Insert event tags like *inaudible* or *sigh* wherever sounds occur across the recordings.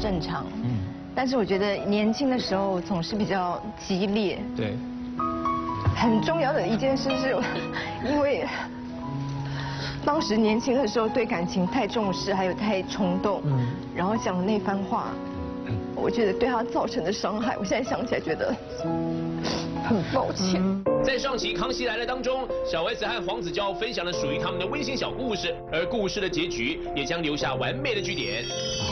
正常。嗯。但是我觉得年轻的时候总是比较激烈。对。很重要的一件事是，*laughs* 因为当时年轻的时候对感情太重视，还有太冲动。嗯。然后讲的那番话，我觉得对他造成的伤害，我现在想起来觉得很抱歉。在上期《康熙来了》当中，小 S 和黄子佼分享了属于他们的温馨小故事，而故事的结局也将留下完美的句点。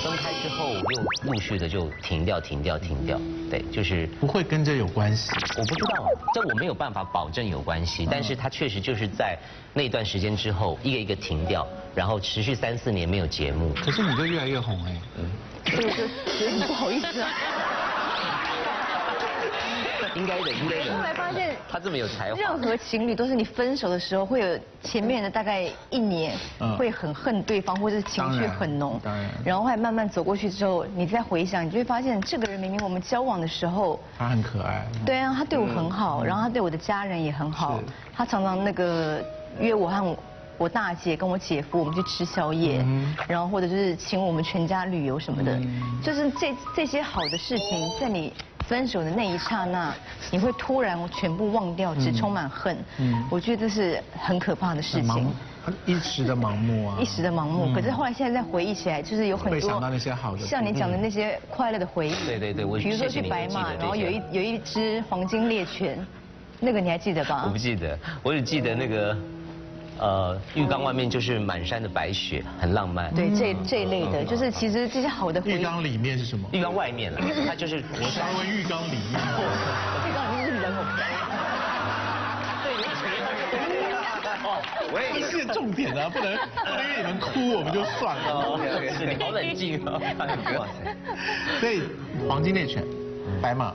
分开之后又陆续的就停掉、停掉、停掉，对，就是不会跟这有关系。我不知道，这我没有办法保证有关系，但是他确实就是在那段时间之后一个一个停掉，然后持续三四年没有节目。可是你就越来越红哎，嗯，这个有点不好意思啊。应该的，应该的。后来发现他这么有才华。任何情侣都是你分手的时候会有前面的大概一年会很恨对方，或者是情绪很浓。当然。然后后来慢慢走过去之后，你再回想，你就会发现这个人明明我们交往的时候他很可爱。对啊，他对我很好，然后他对我的家人也很好。他常常那个约我和我大姐跟我姐夫我们去吃宵夜，然后或者就是请我们全家旅游什么的，就是这这些好的事情在你。分手的那一刹那，你会突然全部忘掉，只充满恨。嗯，我觉得这是很可怕的事情。一时的盲目啊。一时的盲目，可是后来现在再回忆起来，就是有很多。想到那些好的。像你讲的那些快乐的回忆。对对对，我比如说去白马，然后有一有一只黄金猎犬，那个你还记得吧？我不记得，我只记得那个。呃，浴缸外面就是满山的白雪，很浪漫。对，这这一类的，就是其实这些好的。浴缸里面是什么？浴缸外面了，*laughs* 它就是我稍微浴缸里面。浴缸里面是人偶。对，*laughs* 哦，喂，这是重点啊，不能不能因为你们哭我们就算了。是你好冷静啊。哇塞。*laughs* 所以黄金猎犬，白马。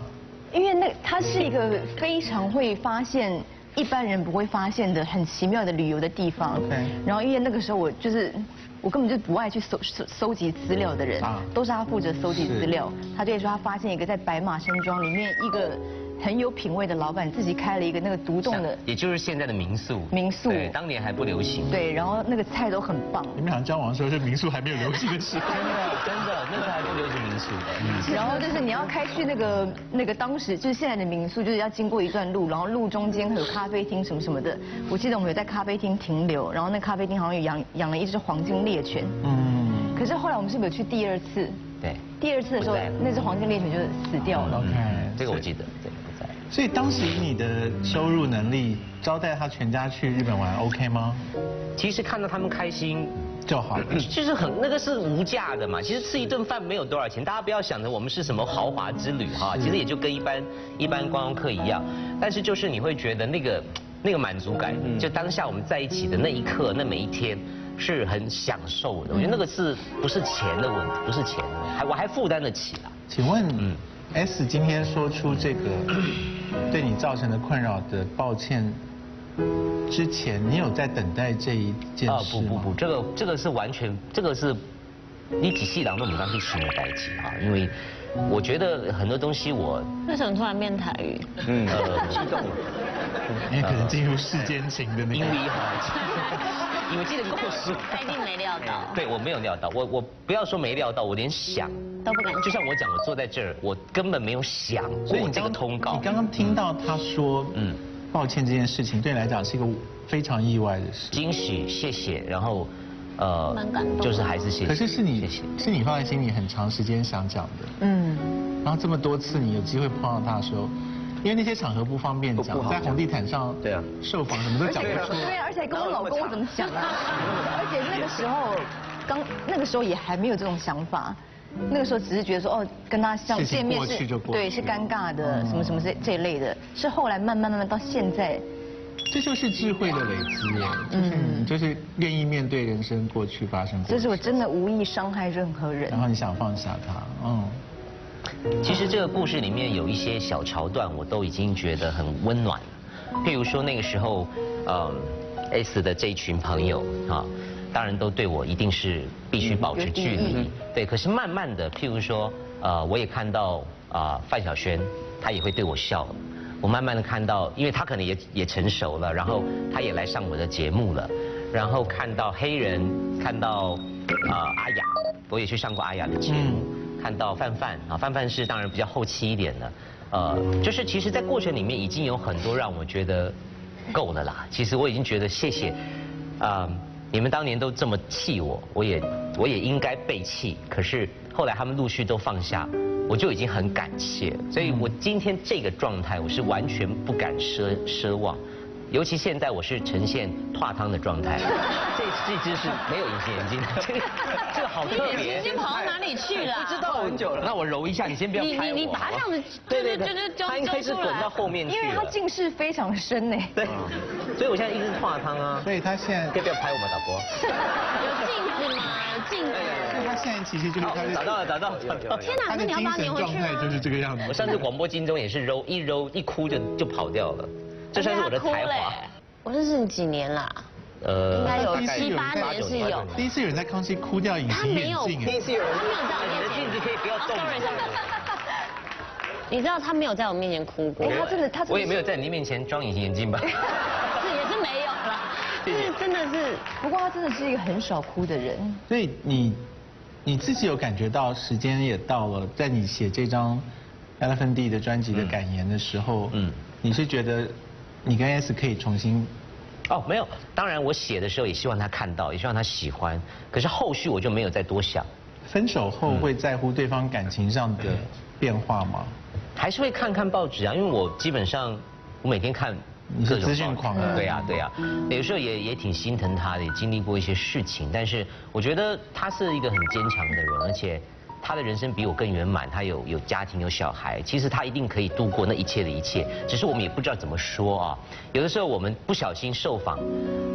因为那它是一个非常会发现。一般人不会发现的很奇妙的旅游的地方，然后因为那个时候我就是我根本就不爱去搜搜搜集资料的人，都是他负责搜集资料，他就说他发现一个在白马山庄里面一个。很有品味的老板自己开了一个那个独栋的，也就是现在的民宿。民宿，对，当年还不流行。对，然后那个菜都很棒。你们俩交往的时候，是民宿还没有流行的时候。真的，真的，那时候还不流行民宿的。*laughs* 然后就是你要开去那个那个当时就是现在的民宿，就是要经过一段路，然后路中间有咖啡厅什么什么的。我记得我们有在咖啡厅停留，然后那咖啡厅好像有养养了一只黄金猎犬。嗯。可是后来我们是不是有去第二次？对。第二次的时候，那只黄金猎犬就死掉了。OK，这个我记得。对。所以当时以你的收入能力招待他全家去日本玩，OK 吗？其实看到他们开心就好，*clears throat* 就是很那个是无价的嘛。其实吃一顿饭没有多少钱，大家不要想着我们是什么豪华之旅哈，其实也就跟一般一般观光客一样。但是就是你会觉得那个那个满足感，就当下我们在一起的那一刻，那每一天是很享受的。我觉得那个是不是钱的问题？不是钱的，还我还负担得起啊。请问，嗯，S 今天说出这个。*clears throat* 对你造成的困扰的抱歉，之前你有在等待这一件事吗？不不不，这个这个是完全，这个是你仔细当中你当第十年代际啊，因为我觉得很多东西我为什么突然变台语？嗯，激动了，*laughs* 因为可能进入世间情的那个。因为哈。*laughs* 你们记得故事？他一定没料到。对，我没有料到。我我不要说没料到，我连想都不敢。就像我讲，我坐在这儿，我根本没有想过这个通告。你刚刚听到他说，嗯，抱歉这件事情，对你来讲是一个非常意外的事。惊喜，谢谢。然后，呃，就是还是谢谢。可是是你，是你放在心里很长时间想讲的。嗯。然后这么多次，你有机会碰到他的时候。因为那些场合不方便讲，在红地毯上对啊受访什么都讲不出。对啊，而且跟我老公我怎么讲啊？*laughs* 而且那个时候，刚那个时候也还没有这种想法，那个时候只是觉得说哦，跟他像见面是，对，是尴尬的，什么什么这这一类的，是后来慢慢慢慢到现在，这就是智慧的累积耶，嗯，就是愿意面对人生过去发生。就是我真的无意伤害任何人。然后你想放下他，嗯。其实这个故事里面有一些小桥段，我都已经觉得很温暖譬如说那个时候，呃，S 的这一群朋友啊，当然都对我一定是必须保持距离。对，可是慢慢的，譬如说，呃，我也看到啊范晓萱，她也会对我笑。我慢慢的看到，因为她可能也也成熟了，然后她也来上我的节目了。然后看到黑人，看到啊阿雅，我也去上过阿雅的节目。看到范范啊，范范是当然比较后期一点的，呃，就是其实，在过程里面已经有很多让我觉得够了啦。其实我已经觉得谢谢，啊，你们当年都这么气我，我也我也应该被气，可是后来他们陆续都放下，我就已经很感谢。所以我今天这个状态，我是完全不敢奢奢望。尤其现在我是呈现化汤的状态，*laughs* 这这只是没有隐形眼镜，*laughs* 这个这个好特别。眼镜跑到哪里去了？不知道很久了。*laughs* 那我揉一下，你先不要拍我。你你把它这样子，对对对对，它应该是滚到后面去因为它近视非常深呢。对，所以我现在一直化汤啊。所以他现在要不要拍我们导播？有镜子吗？有镜子。所以他现在其实就是他找到了找到了。天哪，那你要把脸回去吗？就是这个样子。我上次广播金钟也是揉一揉一哭就就跑掉了，这算是我的才华。我认识你几年啦？呃，应该有七八年是有。第一次有人在康熙哭掉隐形眼镜。第一次有人哭掉你的镜子可以不要动。你知道他没有在我面前哭过。他真的，他我也没有在你面前装隐形眼镜吧？是 *laughs* 也是没有了。就是真的是，不过他真的是一个很少哭的人。所以你你自己有感觉到时间也到了，在你写这张《Elephant D》的专辑的感言的时候，嗯，你是觉得？你跟 S 可以重新，哦，没有，当然我写的时候也希望他看到，也希望他喜欢，可是后续我就没有再多想。分手后会在乎对方感情上的变化吗？还是会看看报纸啊，因为我基本上我每天看各种资讯狂，对呀对呀，有时候也也挺心疼他的，也经历过一些事情，但是我觉得他是一个很坚强的人，而且。他的人生比我更圆满，他有有家庭有小孩，其实他一定可以度过那一切的一切，只是我们也不知道怎么说啊。有的时候我们不小心受访，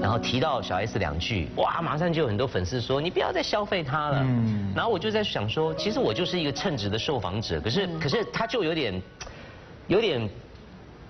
然后提到小 S 两句，哇，马上就有很多粉丝说你不要再消费他了。嗯。然后我就在想说，其实我就是一个称职的受访者，可是可是他就有点，有点，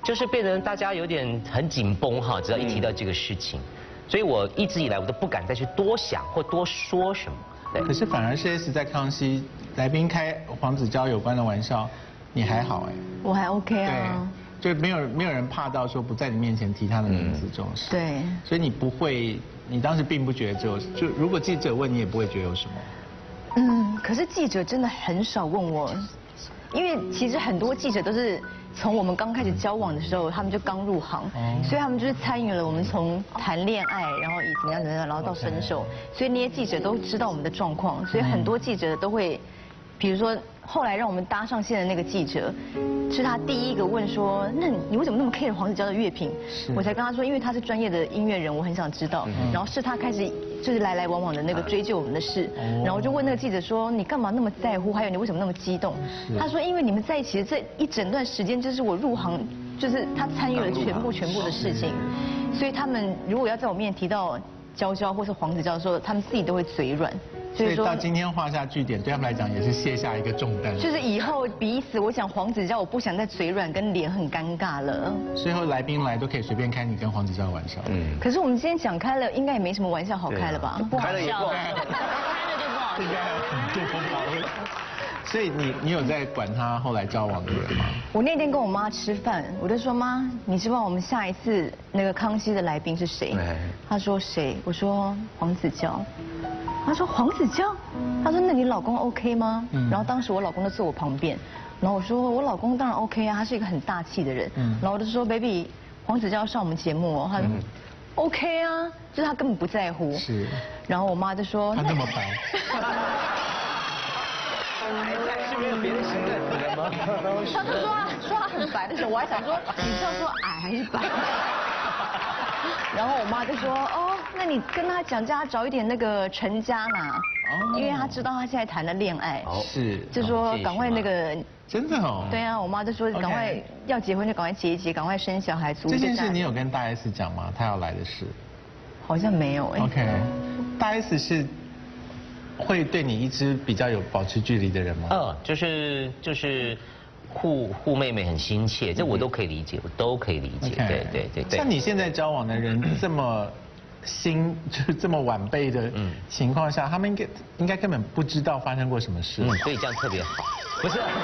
就是变成大家有点很紧绷哈，只要一提到这个事情，所以我一直以来我都不敢再去多想或多说什么。可是反而是 S 在康熙来宾开黄子佼有关的玩笑，你还好哎，我还 OK 啊，对，就没有没有人怕到说不在你面前提他的名字这种事，对，所以你不会，你当时并不觉得就就如果记者问你也不会觉得有什么，嗯，可是记者真的很少问我，因为其实很多记者都是。从我们刚开始交往的时候，他们就刚入行，所以他们就是参与了我们从谈恋爱，然后以怎么样怎么样，然后到分手，所以那些记者都知道我们的状况，所以很多记者都会，比如说后来让我们搭上线的那个记者，是他第一个问说，那你为什么那么 care 黄子佼的乐评？我才跟他说，因为他是专业的音乐人，我很想知道，然后是他开始。就是来来往往的那个追究我们的事，然后就问那个记者说：“你干嘛那么在乎？还有你为什么那么激动？”他说：“因为你们在一起的这一整段时间，就是我入行，就是他参与了全部全部的事情，所以他们如果要在我面前提到娇娇或是黄子佼的时候，他们自己都会嘴软。”所以到今天画下句点，对他们来讲也是卸下一个重担。就是以后彼此，我想黄子佼，我不想再嘴软跟脸很尴尬了。所以后来宾来都可以随便开你跟黄子佼的玩笑。嗯。可是我们今天讲开了，应该也没什么玩笑好开了吧？不好笑。开了就不好笑。应该就不好了。所以你你有在管他后来交往的人吗？我那天跟我妈吃饭，我就说妈，你知道我们下一次那个康熙的来宾是谁？她说谁？我说黄子佼。他说黄子佼，他说那你老公 OK 吗？然后当时我老公就坐我旁边，然后我说我老公当然 OK 啊，他是一个很大气的人。然后我就说 baby，黄子佼上我们节目哦，他说 OK 啊，就是他根本不在乎。是。然后我妈就说他那么白。是没有别的形容吗？他就说说他很白的时候，我还想说你是要说矮还是白？然后我妈就说哦。那你跟他讲，叫他早一点那个成家嘛，因为他知道他现在谈了恋爱，是，就说赶快那个，真的哦，对啊，我妈就说赶快要结婚就赶快结一结，赶快生小孩。这件事你有跟大 S 讲吗？他要来的事？好像没有哎。OK，大 S 是会对你一直比较有保持距离的人吗？嗯，就是就是护护妹妹很亲切，这我都可以理解，我都可以理解。对对对对。像你现在交往的人这么。新 *laughs* 就是这么晚辈的情况下，他们应该应该根本不知道发生过什么事，所以这样特别好。不是，当然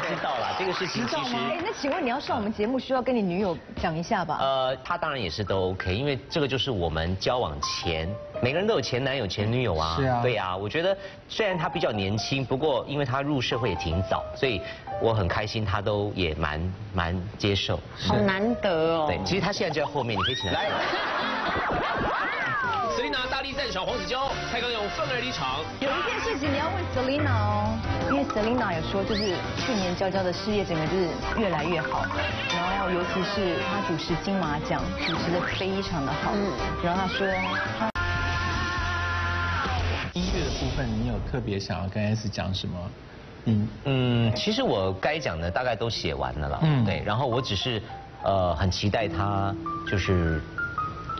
知道了，*laughs* 这个事情其实。哎，那请问你要上我们节目，需要跟你女友讲一下吧？呃，她当然也是都 OK，因为这个就是我们交往前，每个人都有前男友、前女友啊。是啊。对啊，我觉得虽然她比较年轻，不过因为她入社会也挺早，所以我很开心，她都也蛮蛮接受。好难得哦。对，其实她现在就在后面，你可以请来。*laughs* Selina 大力赞赏黄子佼，蔡康永愤而离场。有一件事情你要问 Selina 哦，因为 Selina 有说，就是去年娇娇的事业整个就是越来越好，然后要尤其是她主持金马奖，主持的非常的好。嗯。然后她说，音乐的部分，你有特别想要跟 S 讲什么？嗯嗯，其实我该讲的大概都写完了啦。嗯。对，然后我只是呃很期待他就是。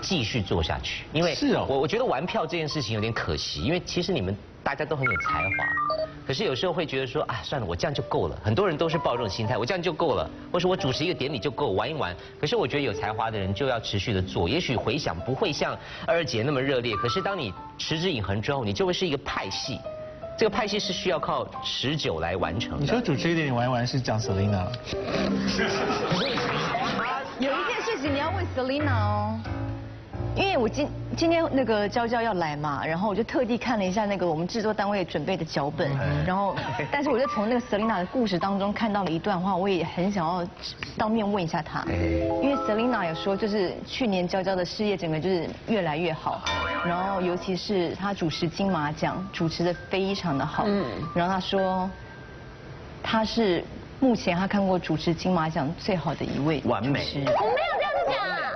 继续做下去，因为是哦，我我觉得玩票这件事情有点可惜，因为其实你们大家都很有才华，可是有时候会觉得说，啊，算了，我这样就够了。很多人都是抱这种心态，我这样就够了，或是我主持一个典礼就够玩一玩。可是我觉得有才华的人就要持续的做，也许回想不会像二姐那么热烈，可是当你持之以恒之后，你就会是一个派系。这个派系是需要靠持久来完成。你说主持一点，你玩一玩是讲 Selina。有一件事情你要问 Selina 哦。因为我今今天那个娇娇要来嘛，然后我就特地看了一下那个我们制作单位准备的脚本，*laughs* 然后，*laughs* 但是我就从那个 Selina 的故事当中看到了一段话，我也很想要当面问一下她，因为 Selina 有说就是去年娇娇的事业整个就是越来越好，*laughs* 然后尤其是她主持金马奖主持的非常的好，然后她说，她是目前她看过主持金马奖最好的一位完美，我没有这样子讲。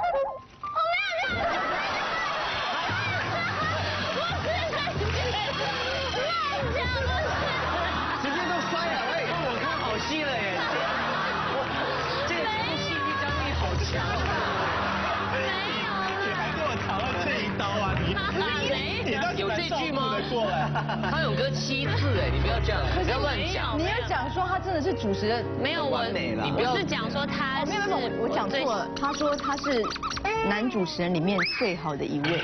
康永哥七次哎，你不要这样，不要乱讲。你要讲说他真的是主持人没有我，你不是讲说他没有没有，我讲错了。他说他是男主持人里面最好的一位。没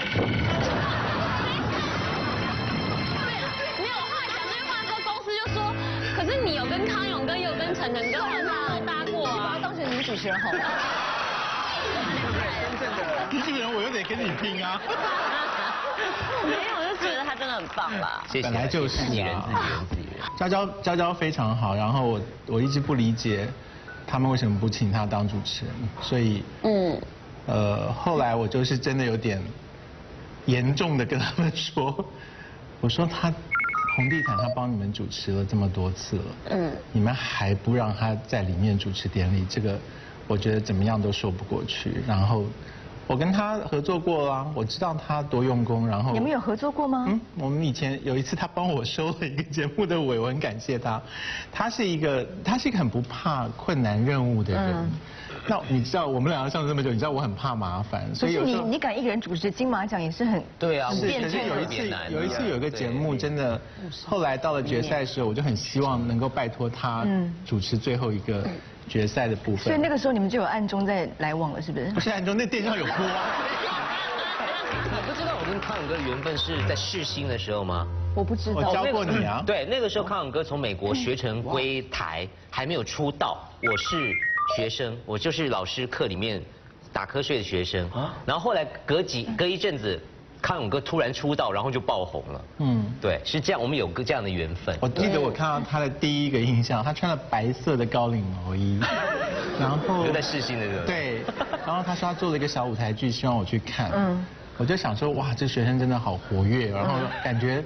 有，我后来讲这句话之后，公司就说，可是你有跟康永哥，有跟陈晨哥都搭过啊，把他当成女主持人好了。真正的主持人，我又得跟你拼啊。没有，我就觉得他真的很棒啦。本来就是啊。娇娇娇娇非常好，然后我我一直不理解他们为什么不请他当主持人，所以嗯呃后来我就是真的有点严重的跟他们说，我说他红地毯他帮你们主持了这么多次了，嗯，你们还不让他在里面主持典礼，这个我觉得怎么样都说不过去，然后。我跟他合作过啊，我知道他多用功，然后你们有合作过吗？嗯，我们以前有一次他帮我收了一个节目的尾，我很感谢他。他是一个，他是一个很不怕困难任务的人。那你知道我们两个相处这么久，你知道我很怕麻烦，所以有你你敢一个人主持金马奖也是很对啊，是可是有一次有一次有一个节目真的，后来到了决赛的时候，我就很希望能够拜托他主持最后一个。决赛的部分，所以那个时候你们就有暗中在来往了，是不是？不是暗中，那电视上有播。*laughs* 你不知道我跟康永哥的缘分是在试新的时候吗？我不知道。我教过你啊。对，那个时候康永哥从美国学成归台，还没有出道。我是学生，我就是老师课里面打瞌睡的学生。啊。然后后来隔几隔一阵子。康永哥突然出道，然后就爆红了。嗯，对，是这样，我们有个这样的缘分。我记得我看到他的第一个印象，他穿了白色的高领毛衣，*laughs* 然后就在试新的时候。对，然后他说他做了一个小舞台剧，希望我去看。嗯，我就想说，哇，这学生真的好活跃，然后感觉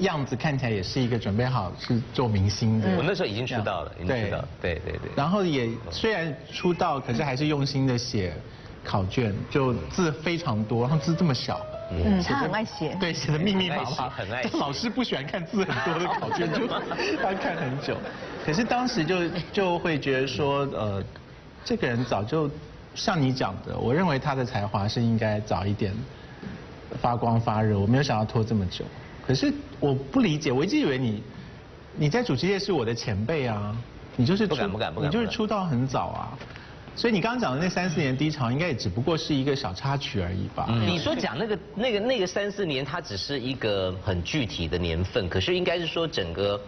样子看起来也是一个准备好是做明星的。我那时候已经出道了，已经出道。对对对。然后也虽然出道，可是还是用心的写考卷，就字非常多，然后字这么小。嗯，他很爱写，对，写的密密麻麻，很爱。老师不喜欢看字很多的考卷，就 *laughs* 他看很久。可是当时就就会觉得说，呃，这个人早就像你讲的，我认为他的才华是应该早一点发光发热，我没有想要拖这么久。可是我不理解，我一直以为你你在主持界是我的前辈啊，你就是不敢不敢不敢，你就是出道很早啊。所以你刚刚讲的那三四年低潮，应该也只不过是一个小插曲而已吧？你说讲那个那个那个三四年，它只是一个很具体的年份，可是应该是说整个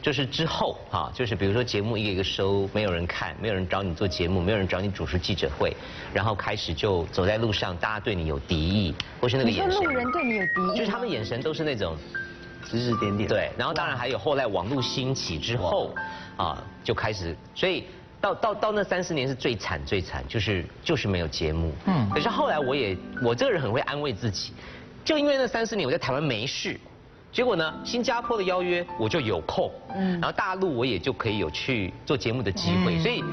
就是之后哈，就是比如说节目一个一个收，没有人看，没有人找你做节目，没有人找你主持记者会，然后开始就走在路上，大家对你有敌意，或是那个眼神，路人对你有敌意，就是他们眼神都是那种指指点点。对，然后当然还有后来网络兴起之后，啊，就开始，所以到到到那三四年是最惨最惨，就是就是没有节目。嗯。可是后来我也我这个人很会安慰自己，就因为那三四年我在台湾没事。结果呢？新加坡的邀约我就有空，嗯，然后大陆我也就可以有去做节目的机会。所以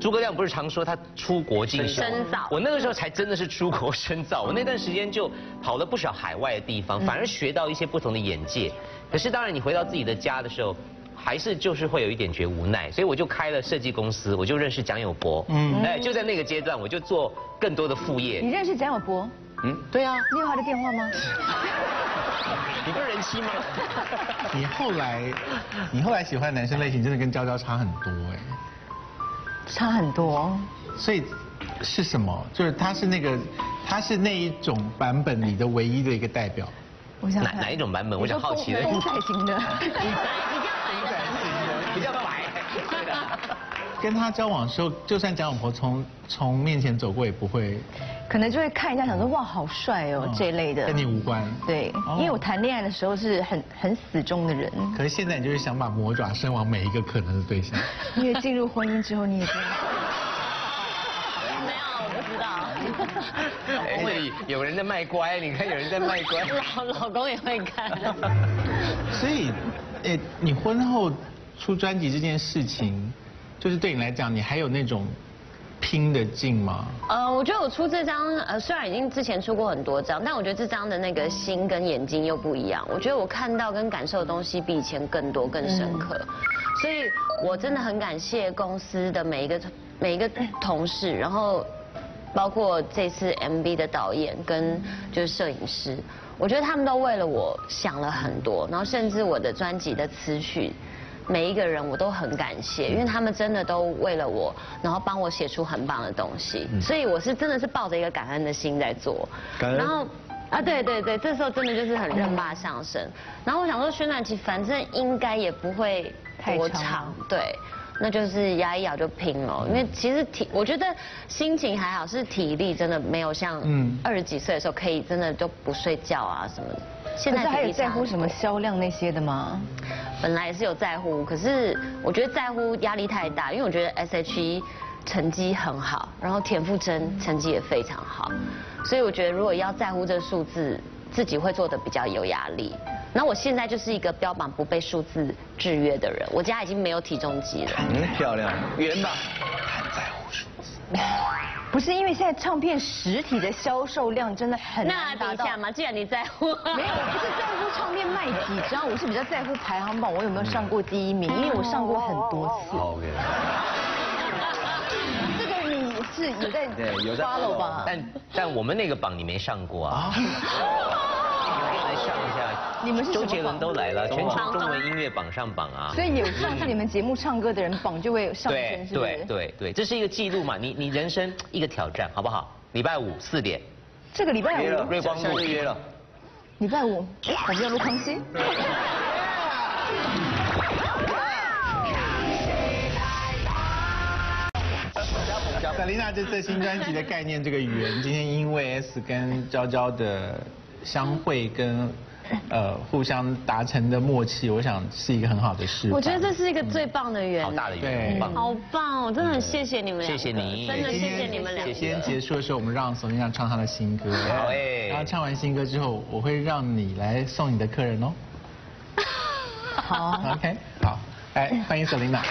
诸葛亮不是常说他出国进修，深造。我那个时候才真的是出国深造。我那段时间就跑了不少海外的地方，反而学到一些不同的眼界。可是当然，你回到自己的家的时候，还是就是会有一点觉无奈。所以我就开了设计公司，我就认识蒋友柏，嗯，哎，就在那个阶段，我就做更多的副业。你认识蒋友柏？嗯，对啊。你有他的电话吗？*laughs* 你不是人妻吗？*laughs* 你后来，你后来喜欢的男生类型真的跟娇娇差很多哎，差很多。所以是什么？就是他是那个，他是那一种版本里的唯一的一个代表。我想哪哪一种版本？我想好奇的。公仔型的。*laughs* 比较白，比较白。跟他交往的时候，就算蒋老婆从从面前走过，也不会。可能就会看一下，想说哇，好帅哦这一类的。跟你无关。对，因为我谈恋爱的时候是很很死忠的人。可是现在你就是想把魔爪伸往每一个可能的对象。*laughs* 因为进入婚姻之后，你也知道。不知道。哎，有人在卖乖，你看有人在卖乖。*laughs* 老老公也会看。所以，哎，你婚后出专辑这件事情。就是对你来讲，你还有那种拼的劲吗？呃，我觉得我出这张，呃，虽然已经之前出过很多张，但我觉得这张的那个心跟眼睛又不一样。我觉得我看到跟感受的东西比以前更多、更深刻，所以我真的很感谢公司的每一个每一个同事，然后包括这次 MV 的导演跟就是摄影师，我觉得他们都为了我想了很多，然后甚至我的专辑的词曲。每一个人我都很感谢，因为他们真的都为了我，然后帮我写出很棒的东西，所以我是真的是抱着一个感恩的心在做。感恩然后啊，对对对，这时候真的就是很任霸上升。然后我想说宣传期反正应该也不会多长，对，那就是牙一咬就拼了。因为其实体我觉得心情还好，是体力真的没有像二十几岁的时候可以真的就不睡觉啊什么的。现在还有在乎什么销量那些的吗？本来也是有在乎，可是我觉得在乎压力太大，因为我觉得 S.H.E 成绩很好，然后田馥甄成绩也非常好，所以我觉得如果要在乎这数字，自己会做的比较有压力。那我现在就是一个标榜不被数字制约的人，我家已经没有体重机了。嗯，漂亮，圆吧。很在乎数字。不是因为现在唱片实体的销售量真的很难达到嘛？既然你在乎，*laughs* 没有，我不是在乎唱片卖几张，我是比较在乎排行榜，我有没有上过第一名？因为我上过很多次。OK。这个你是有在对有在 follow 吧？但但我们那个榜你没上过啊。*laughs* *laughs* 你们是周杰伦都来了，全球中文音乐榜上榜啊！所以有上上你们节目唱歌的人榜就会上升，是不是？对对对，这是一个记录嘛，你你人生一个挑战，好不好？礼拜五四点，这个礼拜五瑞光路约了，礼拜五我们要录康熙。小丽娜这次新专辑的概念，这个缘，今天因为 S 跟娇娇的相会跟。呃，互相达成的默契，我想是一个很好的事。我觉得这是一个最棒的缘，好大的缘，好棒哦！真的很谢谢你们，谢谢你，真的谢谢你们俩。今天结束的时候，我们让索尼娅唱她的新歌。好哎。然后唱完新歌之后，我会让你来送你的客人哦。*laughs* 好，OK，好，哎欢迎索琳娜。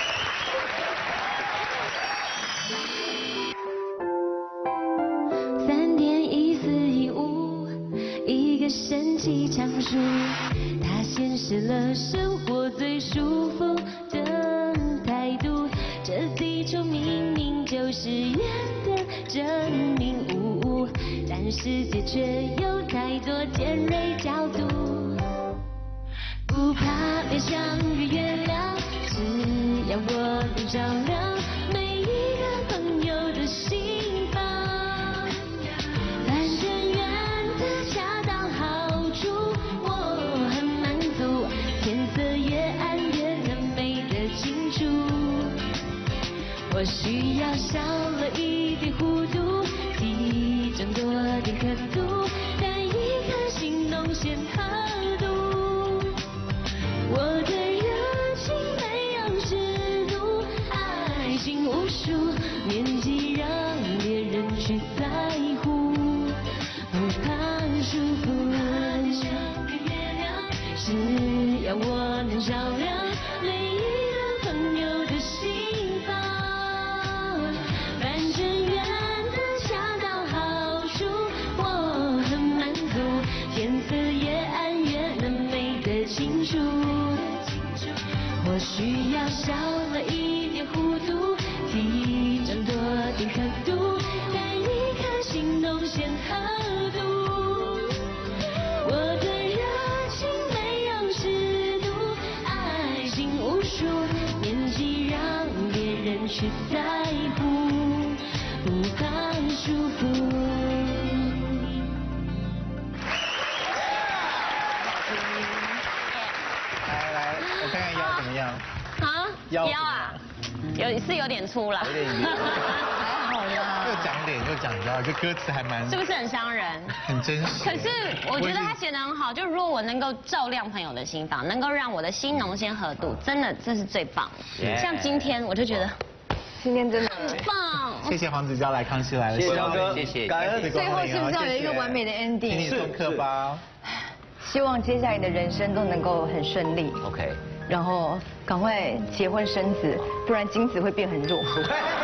了生活最舒服的态度。这地球明明就是圆的证明无误，但世界却有太多尖锐角度。不怕面向日月亮，只要我能照亮每一个朋友的心。或许要少了一点糊涂，记忆中多点刻度，但一颗心浓鲜合度。我的热情没有尺度，爱情无数，年纪让别人去在乎，不怕束缚。只要我能照少了一点糊涂，提掌多点刻度，但一颗心动显和度。我的热情没有尺度，爱情无数，年纪让别人去猜腰腰啊，有是有点粗啦，有点圆还好啦。又讲脸又讲腰，这歌词还蛮是不是很伤人？很真实。可是我觉得他写的很好，就如果我能够照亮朋友的心房，能够让我的心浓先合度，真的这是最棒。像今天我就觉得今天真的。很棒。谢谢黄子佼来康熙来了，谢谢希望哥谢谢感恩最后是不是要有一个完美的 ending？送客吧。希望接下来的人生都能够很顺利，OK，然后赶快结婚生子，不然精子会变很弱。*laughs*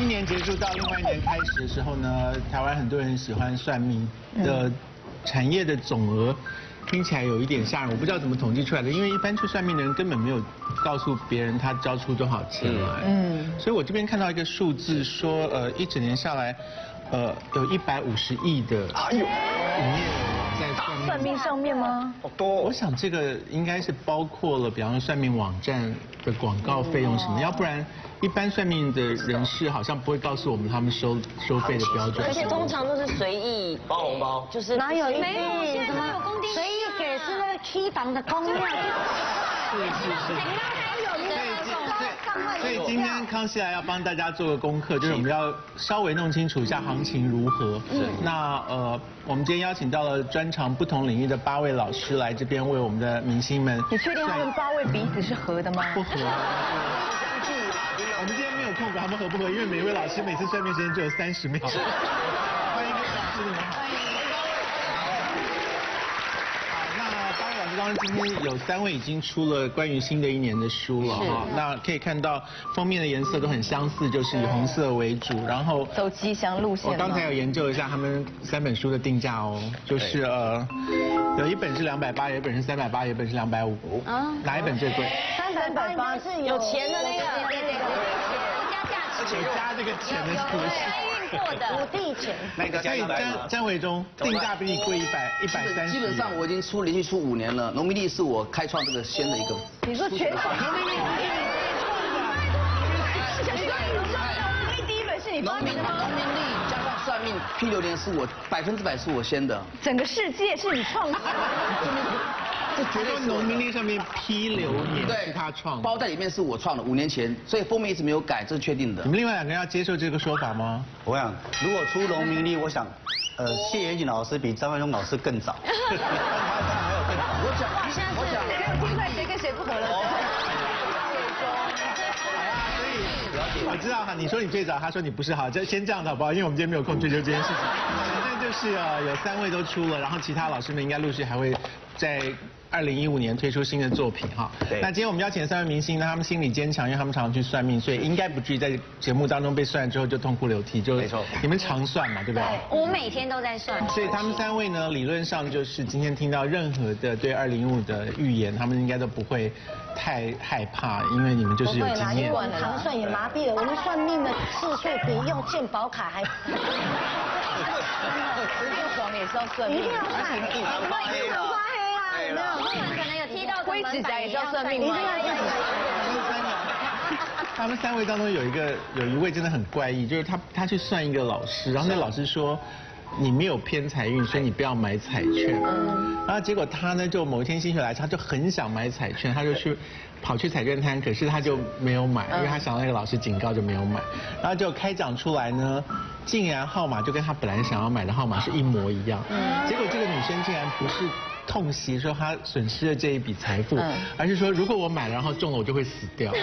一年结束到另外一年开始的时候呢，台湾很多人喜欢算命的产业的总额。听起来有一点吓人，我不知道怎么统计出来的，因为一般去算命的人根本没有告诉别人他交出多少钱来。嗯，所以我这边看到一个数字说，呃，一整年下来，呃，有一百五十亿的营业额在算命上面吗？好多。我想这个应该是包括了，比方说算命网站的广告费用什么，要不然一般算命的人士好像不会告诉我们他们收收费的标准。而。且通常都是随意包红包，就是哪有没有定现在都有公定随意给是那个梯房的公料，是是是。所以今天康熙来要帮大家做个功课，就是我们要稍微弄清楚一下行情如何。是。那呃，我们今天邀请到了专长不同领域的八位老师来这边为我们的明星们。你确定他们八位彼此是合的吗？不合。我们今天没有空管他们合不合，因为每一位老师每次算命时间只有三十秒。*laughs* 欢迎各位老师，你们好。八位老师当然今天有三位已经出了关于新的一年的书了哈。那可以看到封面的颜色都很相似，就是以红色为主，然后。走吉祥路线我刚才有研究一下他们三本书的定价哦，就是呃，有一本是两百八，有一本是三百八，有一本是两百五。啊哪一本最贵？三百八是有钱的那个，对对对，加价而且加这个钱的是不是？过的五地钱。那个张张伟忠定价比你贵一百一百三十。基本上我已经出连续出五年了，农民力是我开创这个先的一个。你说全场农民力第一本是你发农民明的吗？农民历加上算命批流年是我百分之百是我先的，整个世界是你创造的。*laughs* 这绝对是农民历上面批流年是他创的。包在里面是我创的，五年前，所以封面一直没有改，这是确定的你。们另外两个人要接受这个说法吗？我想，如果出农民历，我想，呃，谢元锦老师比张万忠老师更早。*laughs* *laughs* 我讲，我讲，知道哈，你说你最早，他说你不是好，就先这样子好不好？因为我们今天没有空追究这件事情。反正就是呃，有三位都出了，然后其他老师们应该陆续还会在二零一五年推出新的作品哈。对那今天我们邀请三位明星呢，他们心理坚强，因为他们常常去算命，所以应该不至于在节目当中被算之后就痛哭流涕。就没错你们常算嘛，对不对？我每天都在算。所以他们三位呢，理论上就是今天听到任何的对二零一五的预言，他们应该都不会太害怕，因为你们就是有经验。糖算也麻痹了，我们算命的次数比用健保卡还。*laughs* 不爽也是要算命，一定要算！*laughs* 对了有没有？不然可能有踢到灰指甲也是要算命吗一定？要一直他们三位当中有一个有一位真的很怪异，就是他他去算一个老师，然后那老师说。你没有偏财运，所以你不要买彩券。然后结果他呢，就某一天心血来潮，就很想买彩券，他就去跑去彩券摊，可是他就没有买，因为他想到那个老师警告就没有买。然后就开奖出来呢，竟然号码就跟他本来想要买的号码是一模一样。结果这个女生竟然不是痛惜说他损失了这一笔财富，而是说如果我买了然后中了我就会死掉。*laughs*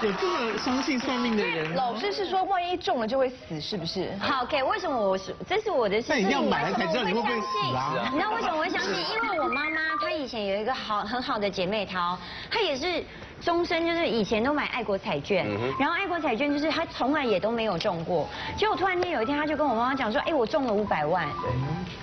有这么相信算命的人？老师是说万一中了就会死，是不是？好，OK，为什么我是这是我的事那你一定要买了才知道你会不会死啊你知道为什么我会相信？因为我妈妈她以前有一个好很好的姐妹淘，她也是终身就是以前都买爱国彩券，然后爱国彩券就是他从来也都没有中过，结果突然间有一天他就跟我妈妈讲说，哎，我中了五百万，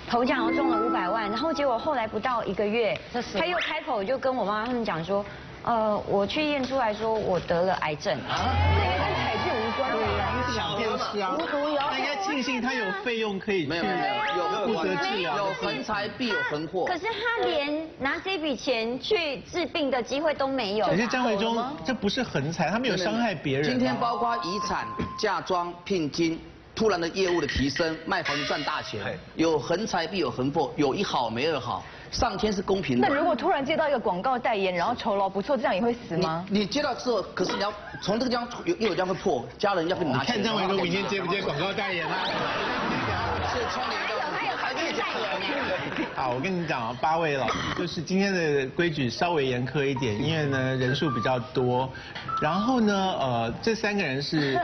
头奖我中了五百万，然后结果后来不到一个月，他又开口就跟我妈妈他们讲说。呃，我去验出来说我得了癌症，啊那个跟彩券无关的呀。两件事啊，那应该庆幸他有费用可以去没有没有有负责治疗。有横财必有横祸。可是他连拿这笔钱去治病的机会都没有。可是张维忠，这不是横财，他没有伤害别人啊。今天包括遗产、嫁妆、聘金。突然的业务的提升，卖房子赚大钱，有横财必有横祸，有一好没二好，上天是公平的。那如果突然接到一个广告代言，然后酬劳不错，这样也会死吗？你你接到之后，可是你要从这个地方有又有地方会破，家人要跟你拿钱。看张伟哥明天接不接广告代言啊？是窗帘好，我跟你讲啊，八位老师就是今天的规矩稍微严苛一点，因为呢人数比较多，然后呢呃这三个人是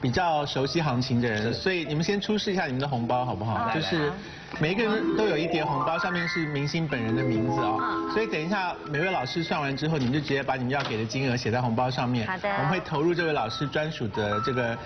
比较熟悉行情的人，所以你们先出示一下你们的红包好不好？就是每一个人都有一叠红包，上面是明星本人的名字哦。所以等一下每位老师算完之后，你们就直接把你们要给的金额写在红包上面。好的。我们会投入这位老师专属的这个。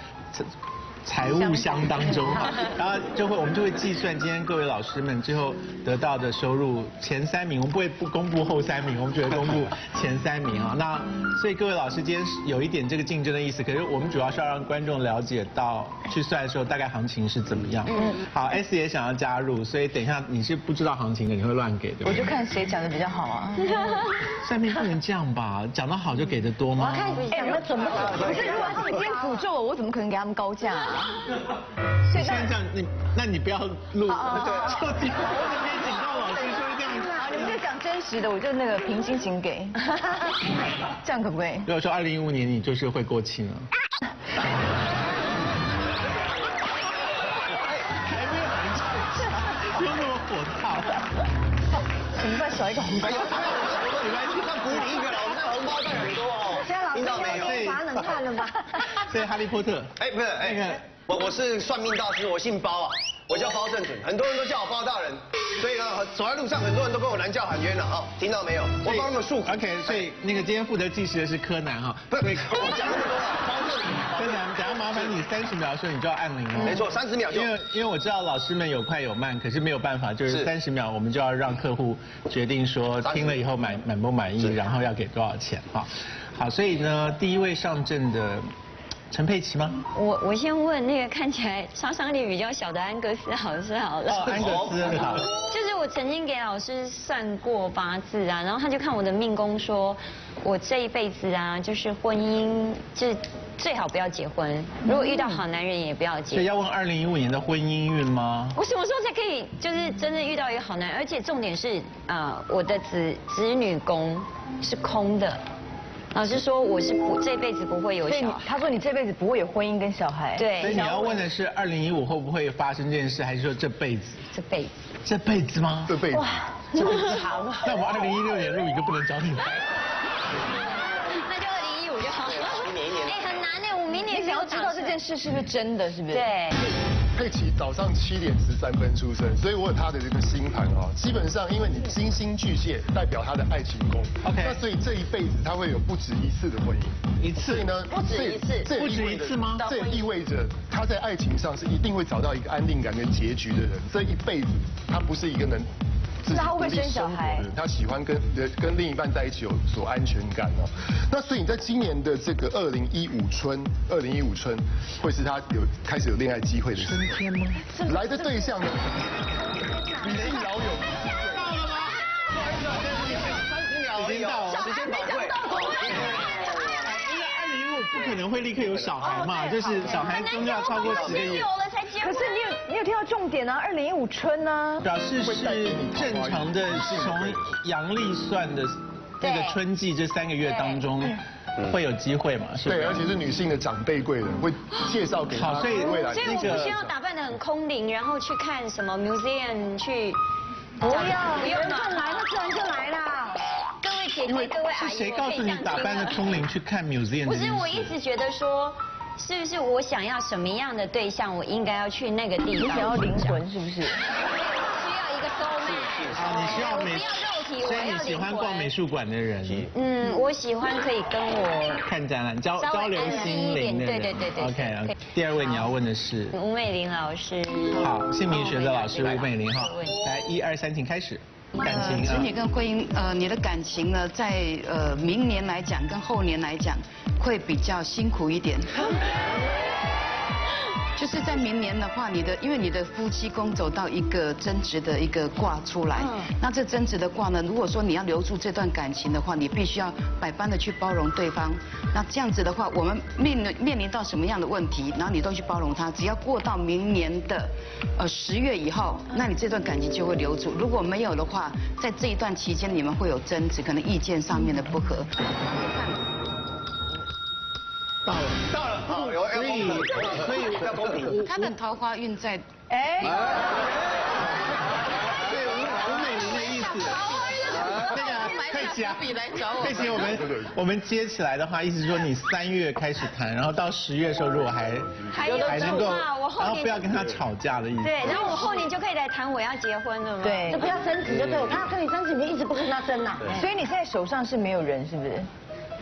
财务箱当中哈，*laughs* 然后就会我们就会计算今天各位老师们最后得到的收入前三名，我们不会不公布后三名，我们只会公布前三名啊。*laughs* 那所以各位老师今天有一点这个竞争的意思，可是我们主要是要让观众了解到去算的时候大概行情是怎么样。嗯。好，S 也想要加入，所以等一下你是不知道行情的，你会乱给对我就看谁讲的比较好啊。*laughs* 算命不能这样吧？讲得好就给的多吗？我看讲的准不准？不是，如果是你今天诅咒我，我怎么可能给他们高价？*laughs* 现在这样，你那你不要录，对，*laughs* 就你我可以警告老师说这样子。好，你们就讲真实的，我就那个凭心情给，*laughs* 这样可不可以？如果说二零一五年你就是会过期呢？不用那么火烫。怎么办？少一个红包。你们去看古一个老师红包带很多哦。看了吧？*laughs* 所以哈利波特。哎，不是，哎，我我是算命大师，我姓包啊，我叫包正准，很多人都叫我包大人，所以呢，走在路上很多人都跟我男叫喊冤了啊，听到没有？我帮他们诉苦。OK，所以那个今天负责计时的是柯南哈。不是，*laughs* 我讲那么多了，包正准。柯南，等下麻烦你三十秒的时候你就要按铃了。没错，三十秒就。因为因为我知道老师们有快有慢，可是没有办法，就是三十秒我们就要让客户决定说听了以后满满不满意，然后要给多少钱哈。好，所以呢，第一位上阵的。陈佩琪吗？我我先问那个看起来杀伤力比较小的安格斯老师好了。哦，安格斯好。就是我曾经给老师算过八字啊，然后他就看我的命宫说，我这一辈子啊，就是婚姻就是最好不要结婚，如果遇到好男人也不要结婚。所以要问二零一五年的婚姻运吗？我什么时候才可以就是真正遇到一个好男人？而且重点是啊，我的子子女宫是空的。老师说我是不这辈子不会有小孩，他说你这辈子不会有婚姻跟小孩。对，所以你要问的是二零一五会不会发生这件事，还是说这辈子？这辈子。这辈子吗？这辈子。哇，这么长。那我们二零一六年录一个不能找你来。*laughs* 那就二零一五就好。了。明年。哎，很难哎，我明年想要知道这件事是不是真的，是不是？对。佩奇早上七点十三分出生，所以我有他的这个星盘哦。基本上，因为你金星巨蟹代表他的爱情宫，OK，那所以这一辈子他会有不止一次的婚姻，一次呢？不止一次，不止一次吗？这也意味着他在爱情上是一定会找到一个安定感跟结局的人。这一辈子他不是一个能。是他会生小孩？他喜欢跟跟另一半在一起有所安全感哦。那所以你在今年的这个二零一五春，二零一五春会是他有开始有恋爱机会的春天吗？来的对象呢？女性老友。到了吗？三十秒，已经到，时间宝贵。不可能会立刻有小孩嘛，就是小孩终要超过十个月。有了才结婚。可是你有你有听到重点啊？二零一五春呢？表示是正常的，是从阳历算的那个春季这三个月当中会有机会嘛？对，而且是女性的长辈贵人会介绍给他。所以未来所以我不需要打扮的很空灵，然后去看什么 museum 去。不要，不用就来，那自然就来了。各位姐姐，各位阿姨，是谁告诉你打扮的空灵去看 museum？不是，我一直觉得说，是不是我想要什么样的对象，我应该要去那个地方。你想要灵魂是不是？需要一个 soul mate。啊，你需要美，所以你喜欢逛美术馆的人。嗯，我喜欢可以跟我看展览、交交流心灵的。对对对对。OK OK。第二位你要问的是吴美玲老师。好，姓名学的老师吴美玲哈。来，一二三，请开始。感情，子女跟婚姻，呃，你的感情呢，在呃明年来讲，跟后年来讲，会比较辛苦一点。*laughs* 就是在明年的话，你的因为你的夫妻宫走到一个争执的一个卦出来，那这争执的卦呢，如果说你要留住这段感情的话，你必须要百般的去包容对方。那这样子的话，我们面临面临到什么样的问题，然后你都去包容他，只要过到明年的呃十月以后，那你这段感情就会留住。如果没有的话，在这一段期间你们会有争执，可能意见上面的不合。到了，到了，好，有所以所以要公平。他的桃花运在，哎，对吴吴美玲的意思，那个佩奇啊，佩奇，我们我们接起来的话，意思是说你三月开始谈，然后到十月的时候，如果还还能够，然后不要跟他吵架的意思。对，然后我后年就可以来谈我要结婚了嘛。对，就不要争执就对，他要跟你争执，你一直不跟他争呐。所以你现在手上是没有人，是不是？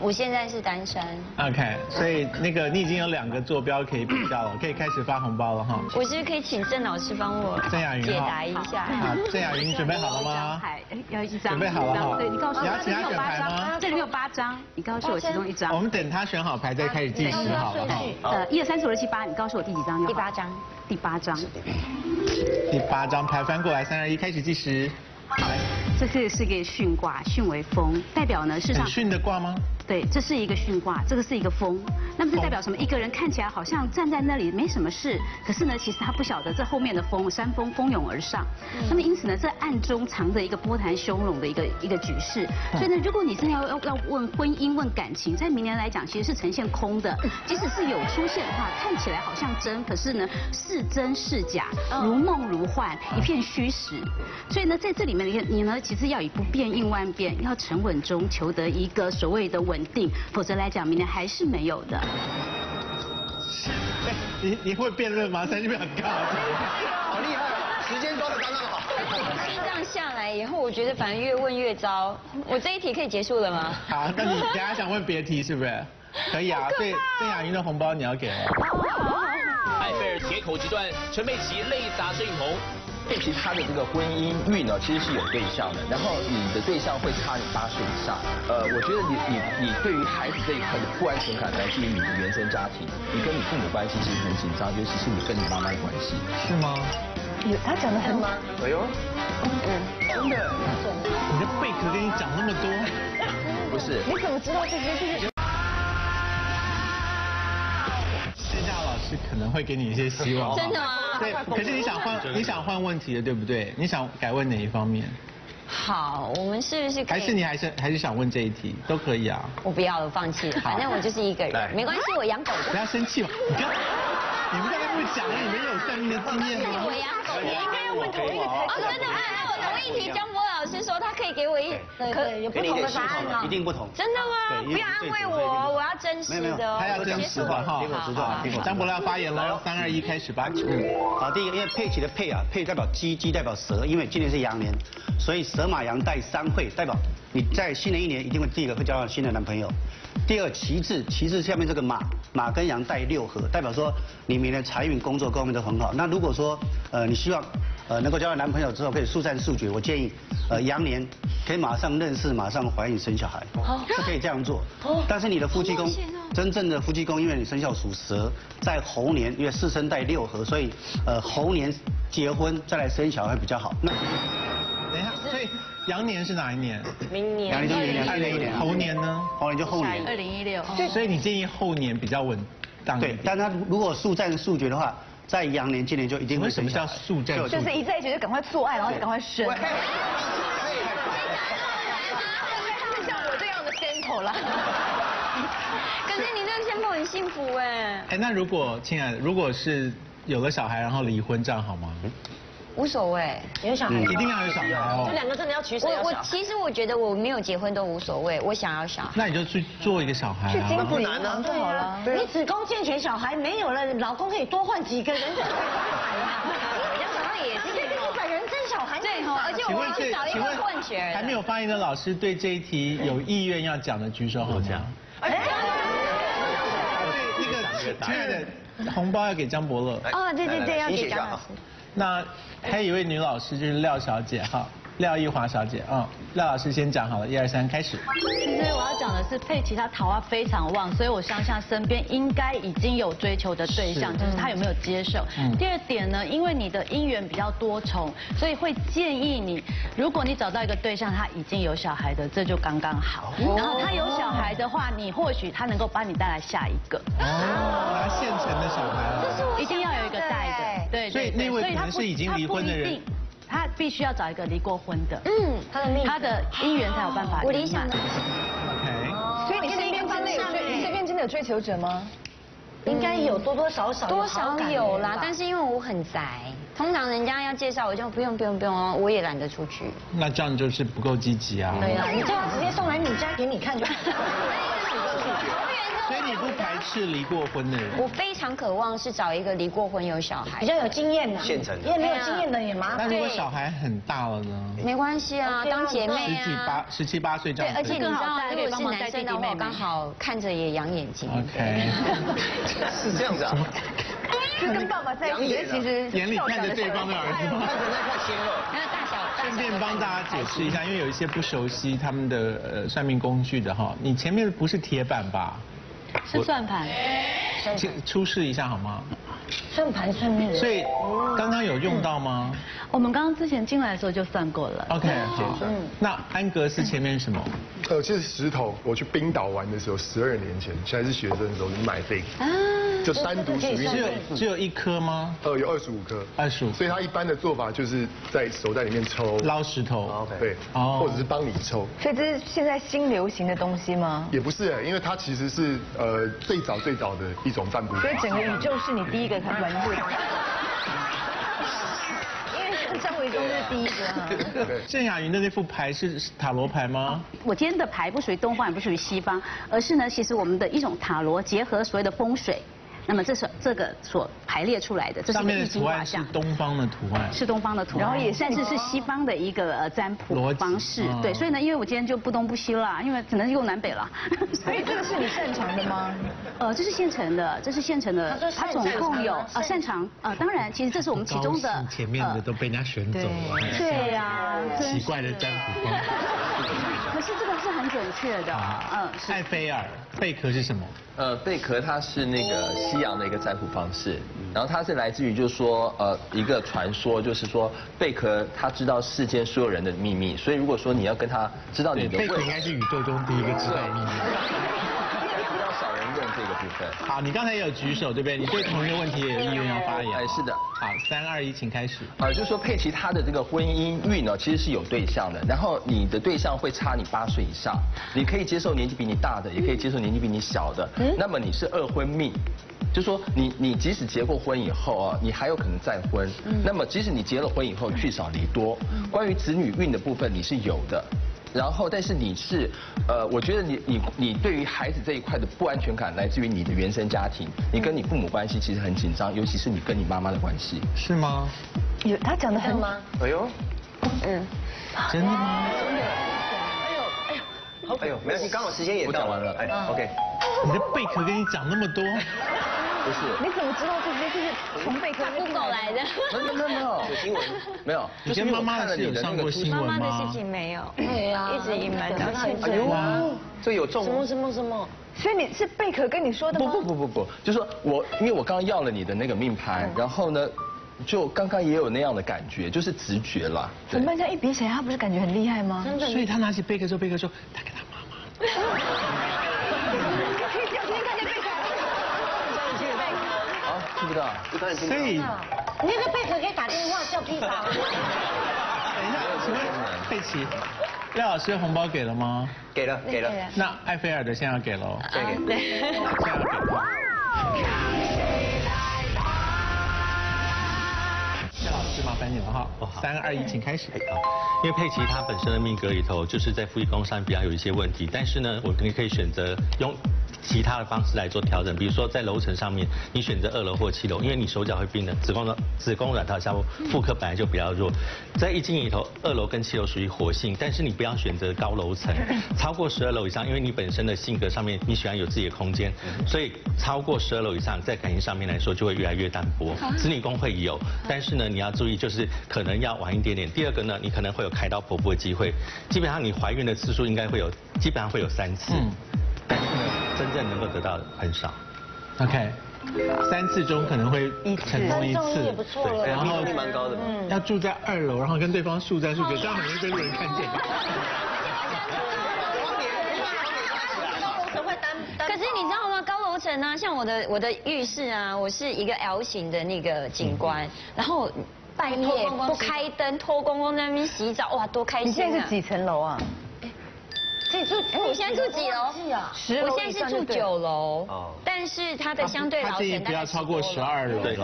我现在是单身。OK，所以那个你已经有两个坐标可以比较了，可以开始发红包了哈。我是不是可以请郑老师帮我郑雅云解答一下。好，郑雅云准备好了吗？要一张。准备好了哈。对，你告诉我。你要请他选牌吗？这里有八张，你告诉我其中一张。我们等他选好牌再开始计时好了哈。呃，一二三四五六七八，你告诉我第几张？第八张。第八张。第八张牌翻过来，三二一，开始计时。好，这次是一个巽卦，巽为风，代表呢是上。巽的卦吗？对，这是一个巽卦，这个是一个风，那么这代表什么？一个人看起来好像站在那里没什么事，可是呢，其实他不晓得这后面的风，山风蜂拥而上。那么因此呢，这暗中藏着一个波涛汹涌的一个一个局势。所以呢，如果你真的要要要问婚姻、问感情，在明年来讲，其实是呈现空的。*laughs* 即使是有出现的话，看起来好像真，可是呢，是真是假，如梦如幻，一片虚实。所以呢，在这里面你你呢，其实要以不变应万变，要沉稳中求得一个所谓的稳。定，否则来讲，明年还是没有的。你你会辩论吗？三十秒很高，好厉害，时间抓的刚刚好。*laughs* 这样下来以后，我觉得反正越问越糟。我这一题可以结束了吗？好，那你等下想问别题是不是？可以啊，对，邓雅云的红包你要给了。埃菲尔铁口直断，陈佩琪泪洒摄影棚。佩奇他的这个婚姻运呢，其实是有对象的，然后你的对象会差你八岁以上。呃，我觉得你你你对于孩子这一块的不安全感来自于你的原生家庭，你跟你父母关系其实很紧张，尤其是你跟你妈妈的关系。是吗？有他讲的很吗？哎呦，嗯，真的。你的贝壳跟你讲那么多，不是？你怎么知道这些？这些？是可能会给你一些希望，*laughs* 真的吗？对，可是你想换，你想换问题的，对不对？你想改问哪一方面？好，我们是不是？还是你还是还是想问这一题，都可以啊。我不要了，放弃。反正我就是一个人，没关系，我养狗。不要生气嘛，你们刚才不讲，你们有生命的经验吗？我养狗，你应该要问同一个哦，真的吗？那我同意题，江波老师说他可以给我一，可有不同的答案一定不同。真的吗？不要安慰我，我要真实的哦。他要真实的哈。听我知道，听我。张博要发言了，三二一，开始吧。嗯，好，第一个，因为佩奇的佩啊，佩代表鸡，鸡代表蛇，因为今年是羊年，所以蛇马羊带三会，代表你在新的一年一定会第一个会交到新的男朋友。第二旗帜，旗帜下面这个马，马跟羊带六合，代表说你明年财运、工作各方面都很好。那如果说呃你希望呃能够交到男朋友之后可以速战速决，我建议呃羊年可以马上认识，马上怀孕生小孩，是可以这样做。但是你的夫妻宫，真正的夫妻宫，因为你生肖属蛇，在猴年，因为四生带六合，所以呃猴年结婚再来生小孩比较好。那等一下，所以。羊年是哪一年？明年。羊年就明年，二零一年。猴年呢？猴年就后年。二零一六。所以你建议后年比较稳当。对，但他如果速战速决的话，在羊年今年就一定会什么叫速战？就是一在一起就赶快做爱，然后就赶快生。对，像我这样的 tempo 了。可是你这个 tempo 很幸福哎。哎，那如果亲爱的，如果是有了小孩然后离婚，这样好吗？无所谓，有小孩一定要有小孩哦。这两个真的要取舍。我我其实我觉得我没有结婚都无所谓，我想要小孩。那你就去做一个小孩啊，不难啊，就好了。你子宫健全，小孩没有了，老公可以多换几个人。你要想也是，这个一百人生小孩对哈，而且我要去找一个混血。还没有发言的老师对这一题有意愿要讲的举手好讲？哎，那个亲爱的，红包要给张伯乐。哦，对对对，要给张老师。那还有一位女老师，就是廖小姐哈。廖一华小姐，嗯，廖老师先讲好了，一二三，开始。其实我要讲的是佩奇，她桃花非常旺，所以我相信身边应该已经有追求的对象，就是他有没有接受。第二点呢，因为你的姻缘比较多重，所以会建议你，如果你找到一个对象，他已经有小孩的，这就刚刚好。然后他有小孩的话，你或许他能够帮你带来下一个。哦，来现成的小孩。一定要有一个带的，对。所以那位可能是已经离婚的人。他必须要找一个离过婚的，嗯，他的命，他的姻缘才有办法。我理想的。OK。所以你身边真的有追，你身边真的有追求者吗？应该有多多少少多少有啦，但是因为我很宅，通常人家要介绍我就不用不用不用哦，我也懒得出去。那这样就是不够积极啊。对啊，你最好直接送来你家给你看就。*laughs* 所以你不排斥离过婚的人？我非常渴望是找一个离过婚有小孩，比较有经验的，现成的。因为没有经验的也麻烦。那如果小孩很大了呢？没关系啊，当姐妹啊。十几八、十七八岁这样。对，而且你知道，如果是男生的话，刚好看着也养眼睛。OK。*laughs* 是这样子啊。就跟爸爸在一起，其实眼里看着对方的儿子，看着那块鲜肉。还有大小。顺便帮大家解释一下，因为有一些不熟悉他们的呃算命工具的哈，你前面不是铁板吧？是算盘，出示一下好吗？算盘算命，所以刚刚有用到吗？我们刚刚之前进来的时候就算过了。OK，好。嗯，那安格斯前面是什么？呃，其实石头，我去冰岛玩的时候，十二年前，现在是学生的时候买这个。啊。就单独属于只有只有一颗吗？呃，有二十五颗，二十五。所以他一般的做法就是在手袋里面抽捞石头，OK，对，哦，或者是帮你抽。所以这是现在新流行的东西吗？也不是，因为它其实是呃最早最早的一种占卜。所以整个宇宙是你第一个玩的。因为张维忠是第一个哈。郑雅云的那副牌是塔罗牌吗？我今天的牌不属于东方，也不属于西方，而是呢，其实我们的一种塔罗结合所谓的风水。那么这是这个所排列出来的，这是易经画像，东方的图案，是东方的图案，然后也算是是西方的一个呃占卜方式，对，所以呢，因为我今天就不东不西了，因为只能用南北了。*laughs* 所以这个是你擅长的吗？呃，这是现成的，这是现成的，它总共有呃擅长呃，当然，其实这是我们其中的前面的都被人家选走了，对呀，奇怪的占卜方。*laughs* 可是这个是很准确的，嗯。艾菲尔贝壳是什么？呃，贝壳它是那个西洋的一个占卜方式，然后它是来自于就是说呃一个传说，就是说贝壳它知道世间所有人的秘密，所以如果说你要跟他知道你的贝壳应该是宇宙中第一个知道秘密。*laughs* 用这个部分。好，你刚才也有举手，对不对？你对同一个问题也有意愿要发言。哎，是的。好，三二一，请开始。呃，就是说佩奇他的这个婚姻运呢，其实是有对象的。然后你的对象会差你八岁以上，你可以接受年纪比你大的，也可以接受年纪比你小的。嗯。那么你是二婚命。就说你你即使结过婚以后啊，你还有可能再婚。那么即使你结了婚以后聚少离多，关于子女运的部分你是有的。然后，但是你是，呃，我觉得你你你对于孩子这一块的不安全感来自于你的原生家庭，你跟你父母关系其实很紧张，尤其是你跟你妈妈的关系。是吗？有他讲的很吗？哎呦，嗯，真的吗？真的。哎呦哎呦，哎呦，没关系，刚好时间也到完了，哎，OK。你的贝壳跟你讲那么多。不是，你怎么知道这些？就是从贝壳不狗来的。没有没有没有，有新闻没有？你跟妈妈的有上过新闻吗？妈妈的事情没有，对呀，一直隐瞒到现在。这有重。什么什么什么？所以你是贝壳跟你说的吗？不不不不不，就说我因为我刚刚要了你的那个命盘，然后呢，就刚刚也有那样的感觉，就是直觉啦。怎么办？这样一比起来，他不是感觉很厉害吗？真的所以他拿起贝壳之后，贝壳说他跟他妈妈。*laughs* 听不到，所以你那个贝壳可以打电话叫披萨。等一下，请问佩奇，廖老师红包给了吗？给了，给了。那艾菲尔的现在要给喽。再给。现在要给。廖老师麻烦你了哈，三二一，请开始。因为佩奇她本身的命格里头就是在夫妻宫上比较有一些问题，但是呢，我你可以选择用。其他的方式来做调整，比如说在楼层上面，你选择二楼或七楼，因为你手脚会冰冷，子宫的子宫卵巢下部妇科本来就比较弱，在易经里头，二楼跟七楼属于火性，但是你不要选择高楼层，*laughs* 超过十二楼以上，因为你本身的性格上面你喜欢有自己的空间，所以超过十二楼以上，在感情上面来说就会越来越淡薄。子女宫会有，但是呢你要注意就是可能要晚一点点。第二个呢，你可能会有开刀婆婆的机会，基本上你怀孕的次数应该会有，基本上会有三次。真正能够得到的很少。OK，三次中可能会成功一次，对，然后率蛮高的。要住在二楼，然后跟对方速战速决，这样很容易被路人看见。*laughs* 可是你知道吗？高楼层啊，像我的我的浴室啊，我是一个 L 型的那个景观，然后半夜不开灯，脱光光在那边洗澡，哇，多开心啊！你现在是几层楼啊？这住，我现在住几楼？十楼我现在是住九楼，但是它的相对楼层不要超过十二楼。对，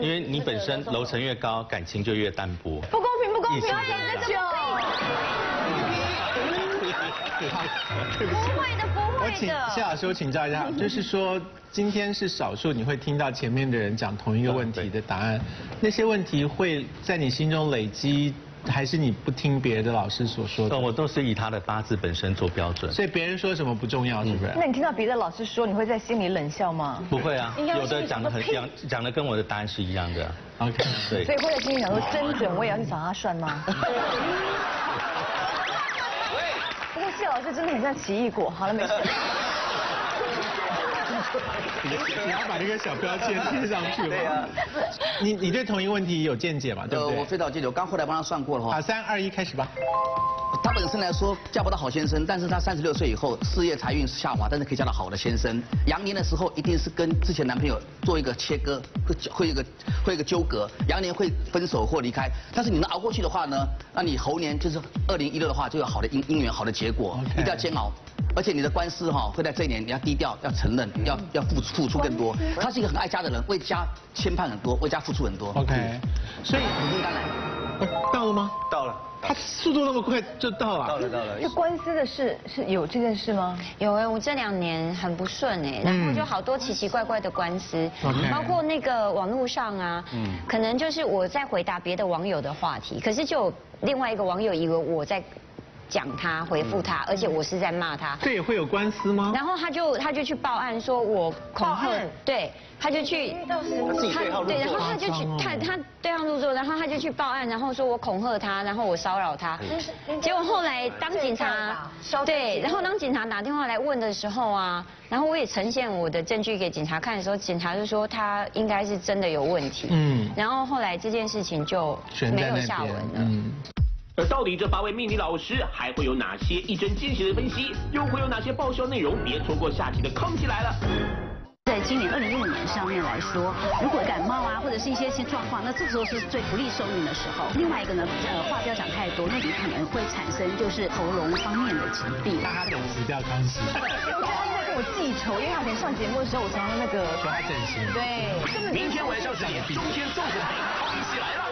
因为你本身楼层越高，感情就越淡薄。不公平，不公平！九。不会的，不会的。我请谢老师，我请教一下，就是说今天是少数你会听到前面的人讲同一个问题的答案，那些问题会在你心中累积。还是你不听别的老师所说的？我都是以他的八字本身做标准。所以别人说什么不重要，是不是？那你听到别的老师说，你会在心里冷笑吗？不会啊，有的讲的很讲讲的跟我的答案是一样的。OK，对。所以会在心里想说，真准，我也要去找他算吗？不过谢老师真的很像奇异果。好了，没事。*laughs* 你要把这个小标签贴上去对呀。你你对同一个问题有见解嘛？对不对？我非常见解，我刚后来帮他算过了哈。好，三二一，开始吧。他本身来说嫁不到好先生，但是他三十六岁以后事业财运下滑，但是可以嫁到好的先生。羊年的时候一定是跟之前男朋友做一个切割，会会一个会一个纠葛，羊年会分手或离开。但是你能熬过去的话呢，那你猴年就是二零一六的话就有好的姻姻缘，好的结果，一定要煎熬。而且你的官司哈会在这一年，你要低调，要承认，要要付付出更多。他是一个很爱家的人，为家牵绊很多，为家付出很多。OK，所以你应该来。到了吗？到了。他速度那么快就到了。到了到了。这官司的事是有这件事吗？有哎，我这两年很不顺哎，然后就好多奇奇怪怪的官司，包括那个网络上啊，可能就是我在回答别的网友的话题，可是就另外一个网友以为我在。讲他回复他，而且我是在骂他。这也会有官司吗？然后他就他就去报案，说我恐吓，对，他就去，他对，然后他就去，他他对号入座，然后他就去报案，然后说我恐吓他，然后我骚扰他。结果后来当警察，对，然后当警察打电话来问的时候啊，然后我也呈现我的证据给警察看的时候，警察就说他应该是真的有问题。嗯。然后后来这件事情就没有下文了。而到底这八位命理老师还会有哪些一针见血的分析？又会有哪些爆笑内容？别错过下期的《康熙来了》。在今年二零一五年上面来说，如果感冒啊或者是一些些状况，那这个时候是最不利受孕的时候。另外一个呢，呃，话不要讲太多，那你可能会产生就是喉咙方面的疾病。他等死掉康熙。我觉得他应该跟我记仇，因为他以前上节目的时候，我常常那个。说他整形。对。明天晚上十点，中天综合台，康熙来了。